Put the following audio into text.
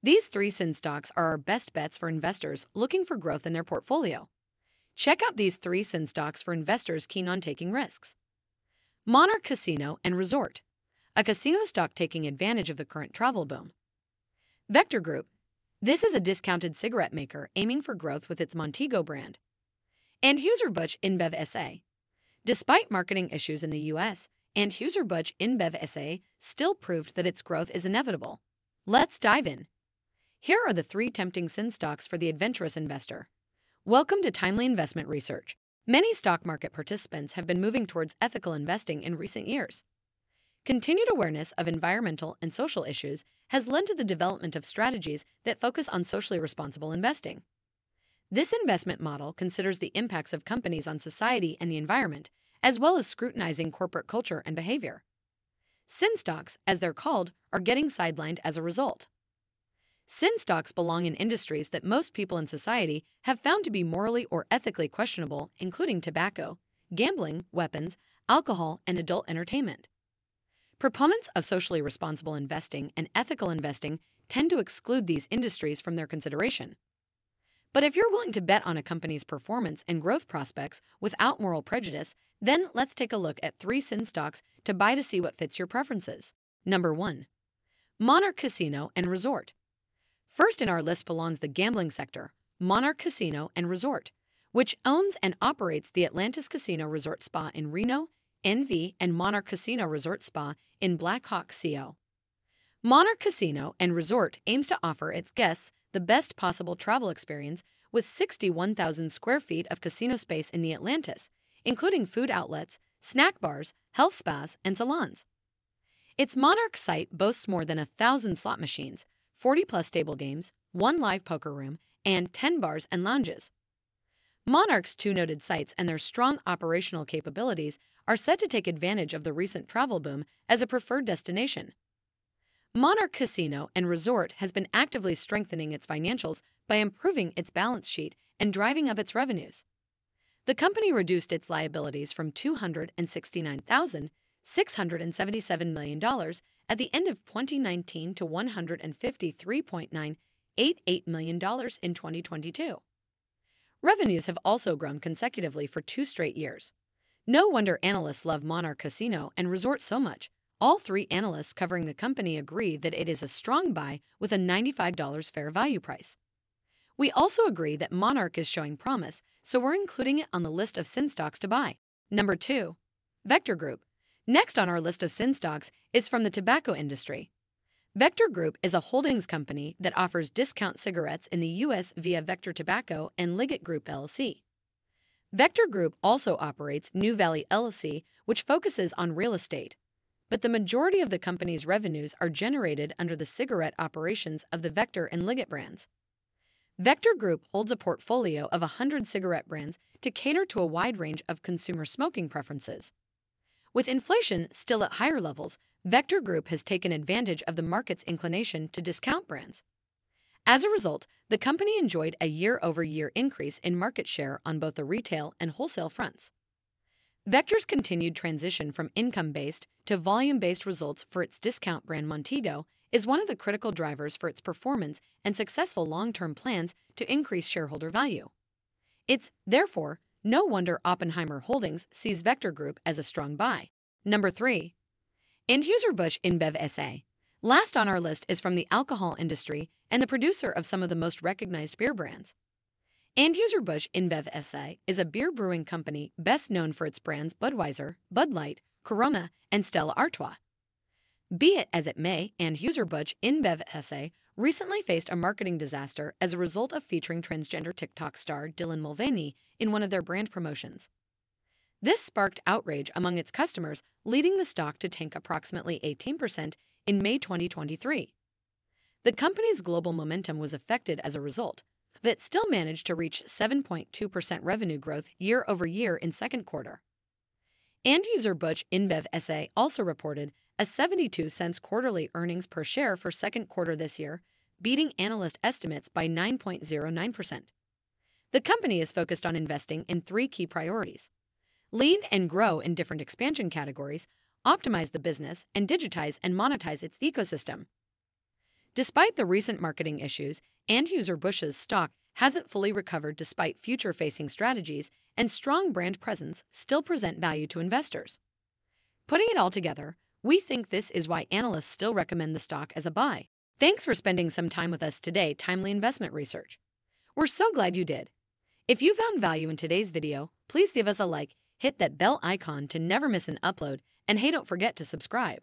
These three SIN stocks are our best bets for investors looking for growth in their portfolio. Check out these three SIN stocks for investors keen on taking risks. Monarch Casino and Resort, a casino stock taking advantage of the current travel boom. Vector Group, this is a discounted cigarette maker aiming for growth with its Montego brand. Anheuser-Busch InBev SA. Despite marketing issues in the US, Anheuser-Busch InBev SA still proved that its growth is inevitable. Let's dive in. Here are the three tempting sin stocks for the adventurous investor. Welcome to Timely Investment Research. Many stock market participants have been moving towards ethical investing in recent years. Continued awareness of environmental and social issues has led to the development of strategies that focus on socially responsible investing. This investment model considers the impacts of companies on society and the environment, as well as scrutinizing corporate culture and behavior. Sin stocks, as they're called, are getting sidelined as a result. Sin stocks belong in industries that most people in society have found to be morally or ethically questionable, including tobacco, gambling, weapons, alcohol, and adult entertainment. Proponents of socially responsible investing and ethical investing tend to exclude these industries from their consideration. But if you're willing to bet on a company's performance and growth prospects without moral prejudice, then let's take a look at three sin stocks to buy to see what fits your preferences. Number 1. Monarch Casino and Resort. First in our list belongs the gambling sector, Monarch Casino and Resort, which owns and operates the Atlantis Casino Resort Spa in Reno NV, and Monarch Casino Resort Spa in Black Hawk, CO. Monarch Casino and Resort aims to offer its guests the best possible travel experience with 61,000 square feet of casino space in the Atlantis, including food outlets, snack bars, health spas, and salons. Its Monarch site boasts more than a thousand slot machines, 40 plus table games, one live poker room, and 10 bars and lounges. Monarch's two noted sites and their strong operational capabilities are set to take advantage of the recent travel boom as a preferred destination. Monarch Casino and Resort has been actively strengthening its financials by improving its balance sheet and driving up its revenues. The company reduced its liabilities from $269,677 million at the end of 2019 to $153.988 million in 2022. Revenues have also grown consecutively for two straight years. No wonder analysts love Monarch Casino and Resort so much. All three analysts covering the company agree that it is a strong buy with a $95 fair value price. We also agree that Monarch is showing promise, so we're including it on the list of sin stocks to buy. Number 2. Vector Group. Next on our list of sin stocks is from the tobacco industry. Vector Group is a holdings company that offers discount cigarettes in the U.S. via Vector Tobacco and Liggett Group LLC. Vector Group also operates New Valley LLC, which focuses on real estate. But the majority of the company's revenues are generated under the cigarette operations of the Vector and Liggett brands. Vector Group holds a portfolio of 100 cigarette brands to cater to a wide range of consumer smoking preferences. With inflation still at higher levels, Vector Group has taken advantage of the market's inclination to discount brands. As a result, the company enjoyed a year over year increase in market share on both the retail and wholesale fronts. Vector's continued transition from income based to volume based results for its discount brand Montego is one of the critical drivers for its performance and successful long term plans to increase shareholder value. It's, therefore, no wonder Oppenheimer Holdings sees Vector Group as a strong buy. Number 3. Anheuser-Busch InBev SA Last on our list is from the alcohol industry and the producer of some of the most recognized beer brands. Anheuser-Busch InBev SA is a beer brewing company best known for its brands Budweiser, Bud Light, Corona, and Stella Artois. Be it as it may, Anheuser-Busch InBev SA recently faced a marketing disaster as a result of featuring transgender TikTok star Dylan Mulvaney in one of their brand promotions. This sparked outrage among its customers, leading the stock to tank approximately 18% in May 2023. The company's global momentum was affected as a result, but it still managed to reach 7.2% revenue growth year over year in second quarter. Anheuser-Busch InBev SA also reported a 72 cents quarterly earnings per share for second quarter this year, beating analyst estimates by 9.09%. The company is focused on investing in three key priorities lead and grow in different expansion categories optimize the business, and digitize and monetize its ecosystem. Despite the recent marketing issues, Anheuser-Busch's stock hasn't fully recovered despite future-facing strategies and strong brand presence still present value to investors. Putting it all together, we think this is why analysts still recommend the stock as a buy. Thanks for spending some time with us today, Timely Investment Research. We're so glad you did. If you found value in today's video, please give us a like, hit that bell icon to never miss an upload, and hey, don't forget to subscribe.